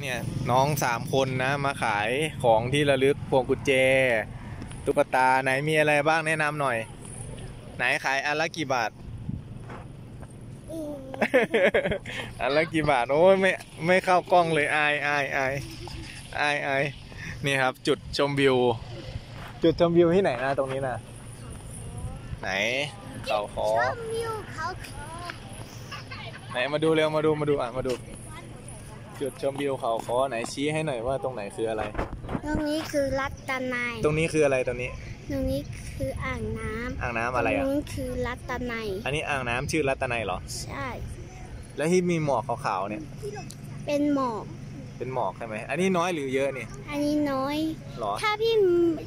เนี่ยน้องสามคนนะมาขายของที่ระลึกพวงกุญแจ ตุ๊กตาไหนมีอะไรบ้างแนะนำหน่อย ไหนขายอันละกี่บาท อันละกี่บาทโอ้ยไม่ไม่เข้ากล้องเลยอายอายอายอายอายนี่ครับ จุดชมวิว จุดชมวิวที่ไหนนะตรงนี้นะไหนเขาคอชมวิวเขาขอไหนมาดูเร็วมาดูมาดูอะมาดู จุดชมวิวเขาคอไหนชี้ให้หน่อยว่าตรงไหนคืออะไร ตรงนี้คือรัตนัยตรงนี้คืออะไรตรงนี้ ตรงนี้คืออ่างน้ำอ่างน้ำอะไรตรอะงนู้นคือรัตนัยอันนี้อ่างน้ำชื่อรัตนัยเหรอ ใช่ แล้วที่มีหมอกขาวๆเนี่ย เป็นหมอก เป็นหมอกใช่ไหมอันนี้น้อยหรือเยอะเนี่ยอันนี้น้อย หรอ ถ้าพี่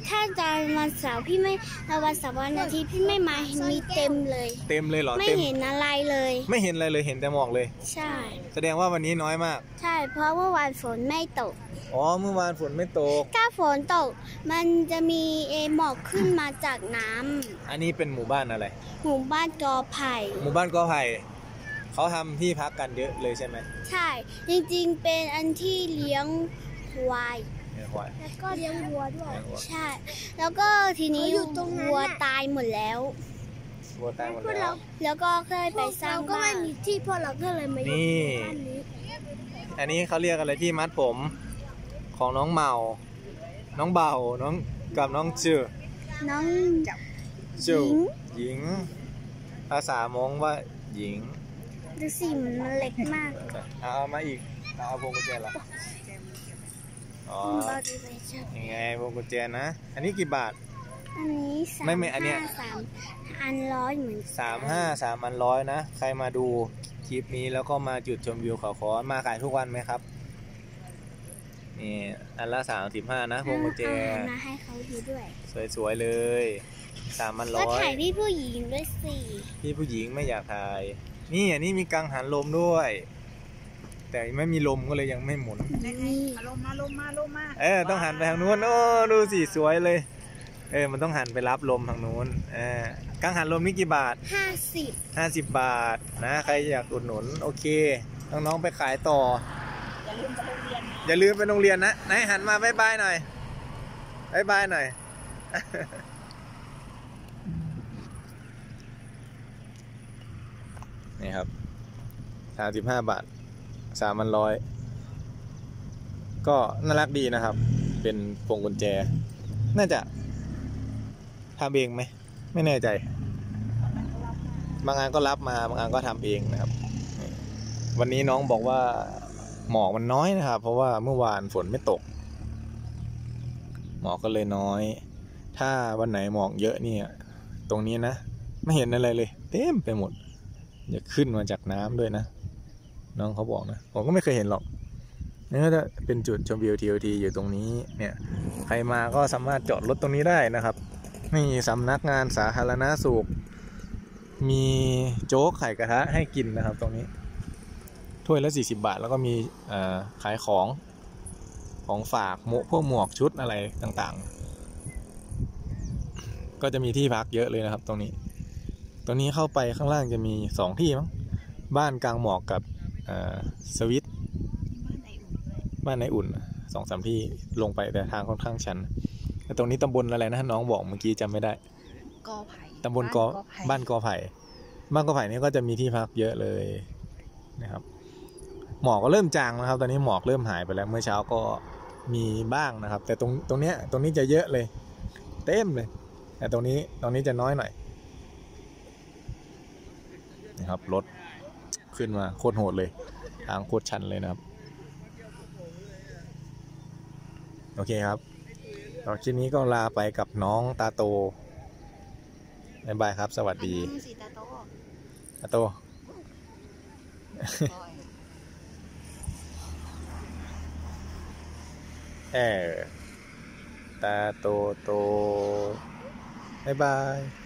ถ้าจะวันเสาร์พี่ไม่แล้ววันเสาร์วันอาทิตย์พี่ไม่มามีเต็มเลย เต็มเลยเหรอไม่เต็มเห็นอะไรเลย ไม่เห็นอะไรเลยเห็นแต่หมอกเลย ใช่ แสดงว่าวันนี้น้อยมาก ใช่ เพราะว่าวันฝนไม่ตก อ๋อ เมื่อวานฝนไม่ตก ถ้าฝนตก มันจะมีเอหมอกขึ้นมาจากน้อันนี้เป็นหมู่บ้านอะไรำหมู่บ้านกอไผ่ หมู่บ้านกอไผ่ เขาทำที่พักกันเยอะเลยใช่ไหมใช่ จริงๆเป็นอันที่เลี้ยงควายเนี่ยควายแล้วก็เลี้ยงวัวด้วยเลี้ยงวัวใช่ แล้วก็ทีนี้วัวตายหมดแล้ววัวตายหมดแล้ว แล้วก็เคยไปสร้างบ้านที่พวกเราก็เลยมาอยู่นี่บ้านนี้ อันนี้เขาเรียกอะไรที่มัดผมของน้องเมา น้องเบา น้องกับน้องชื่อน้องชื่อหญิงหญิง ภาษามงว่าหญิง ดูสิมันเล็กมากเอาเอามาอีกเอาพวงกุญแจละอ๋อเราดูไปชอบยังไงพวงกุญแจนะ อันนี้กี่บาท อันนี้สามไม่ไม่อันเนี้ย ห้าสามอันร้อยเหมือนสามห้าสามพันร้อยนะ ใครมาดูคลิปนี้แล้วก็มาจุดชมวิวเขาคอมาขายทุกวันไหมครับ นี่อันละสามสิบห้านะพวงกุญแจเอามาให้เขาดูด้วย สวยๆเลยสามพันร้ก็อยถ่ายพี่ผู้หญิงด้วยสิพี่ผู้หญิงไม่อยากถ่าย นี่อันนี้มีกังหันลมด้วย แต่ไม่มีลมก็เลยยังไม่หมุนนี่ลงมาลงมาลงมาเออต้องหันไปทางนู้นโอ้ดูสิสวยเลย เออมันต้องหันไปรับลมทางนู้นเออกังหันลมนี่กี่บาทห้าสิบ50บาทนะใครอยากอุดหนุนโอเคน้องๆไปขายต่อ อย่าลืมไปโรงเรียนนะไหนหันมาบายบายหน่อยบายบายหน่อย นี่ครับสามสิบห้าบาทสามพันร้อยก็น่ารักดีนะครับ เป็นพวงกุญแจ น่าจะทำเองไหม ไม่แน่ใจ บางงานก็รับมา บางงานก็ทำเองนะครับ วันนี้น้องบอกว่า หมอกมันน้อยนะครับ เพราะว่าเมื่อวานฝนไม่ตก หมอกก็เลยน้อย ถ้าวันไหนหมอกเยอะเนี่ย ตรงนี้นะ ไม่เห็นอะไรเลย เต็มไปหมดอย่าขึ้นมาจากน้ำด้วยนะ น้องเขาบอกนะ ผมก็ไม่เคยเห็นหรอกนี่ก็จะเป็นจุดชมวิวทีโอทีอยู่ตรงนี้ เนี่ย ใครมาก็สามารถจอดรถตรงนี้ได้นะครับนี่สำนักงานสาธารณสุข มีโจ๊กไข่กระทะให้กินนะครับตรงนี้ ถ้วยละ 40 บาท แล้วก็มีเอ่อขายของของฝากหมวกพวกหมวกชุดอะไรต่างๆ ก็จะมีที่พักเยอะเลยนะครับ ตรงนี้ ตรงนี้เข้าไปข้างล่างจะมีสองที่มั้งบ้านกลางหมอกกับเอ่อสวิตบ้านในอุ่นสองสามที่ลงไปแต่ทางค่อนข้างชันแต่ตรงนี้ตำบลอะไรนะน้องบอกเมื่อกี้จำไม่ได้กอไผ่ตำบลกอบ้านกอไผ่บ้านกอไผ่นี่ก็จะมีที่พักเยอะเลยนะครับ หมอกก็เริ่มจางนะครับ ตอนนี้หมอกเริ่มหายไปแล้ว เมื่อเช้าก็มีบ้างนะครับ แต่ตรงตรงเนี้ยตรงนี้จะเยอะเลย เต็มเลย แต่ตรงนี้ตรงนี้จะน้อยหน่อยนะครับรถขึ้นมาโคตรโหดเลยทางโคตรชันเลยนะครับ โอเคครับตอนคลิปนี้ก็ลาไปกับน้องตาโตบ๊ายบายครับ สวัสดีสีตาโตตาโต เออตาโตโต บ๊ายบาย